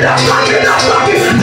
That's rocking, that's rocking.